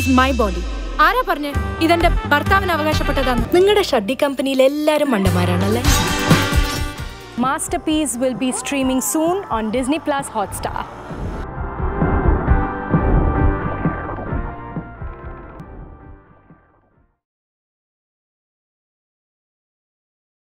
Is my body ആരാ പറഞ്ഞേ? ഇതെന്റെ ഭർത്താവിന് അവകാശപ്പെട്ടതാണ് നിങ്ങളുടെ ഷഡ്ഡി കമ്പനിയിൽ എല്ലാരും മണ്ടന്മാരാണല്ലേ? Peace will be streaming soon on Disney plus Hotstar